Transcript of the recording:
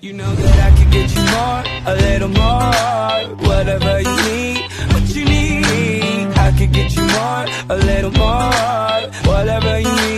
You know that I could get you more, a little more, whatever you need, what you need. I could get you more, a little more, whatever you need.